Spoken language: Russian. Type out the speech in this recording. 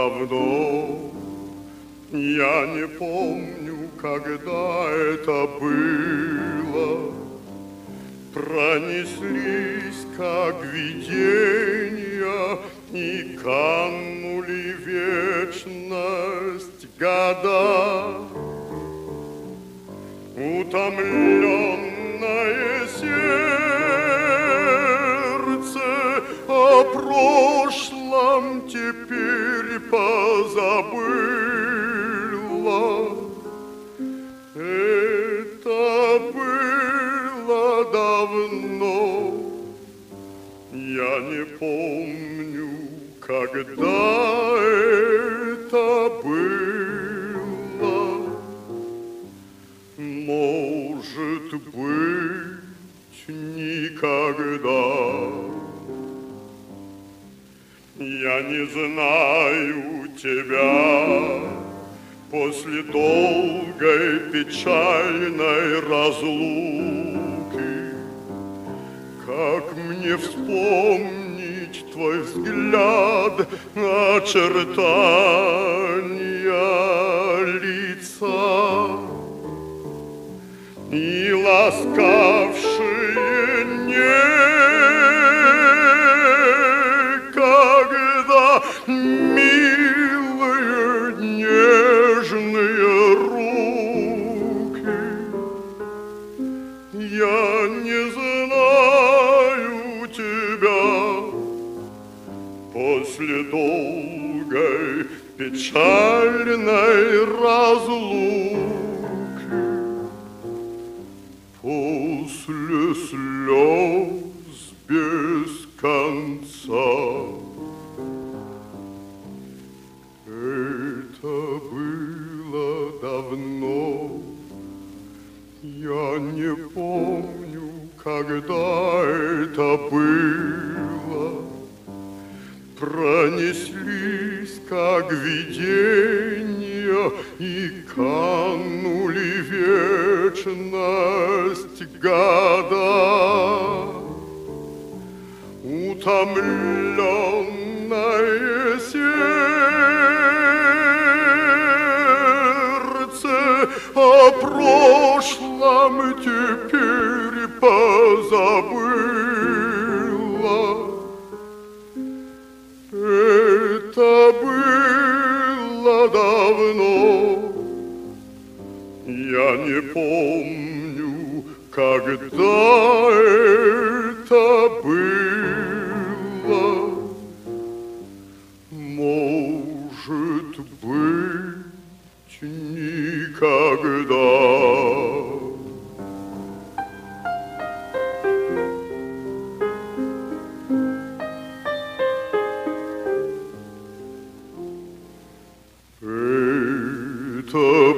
давно. Я не помню, когда это было. Пронеслись, как видения, и канули вечность года. Утомленное я не помню, когда это было. Может быть, никогда. Я не знаю тебя после долгой печальной разлуки. Как мне вспомнить твой взгляд, очертания лица? И ласкавшие после долгой печальной разлуки. После слез без конца. Это было давно, я не помню, когда это было. Пронеслись, как видения, и канули вечность года. Утомленное сердце о прошлом теперь позабыло. давно. Я не помню, когда это было. Может быть, никогда. to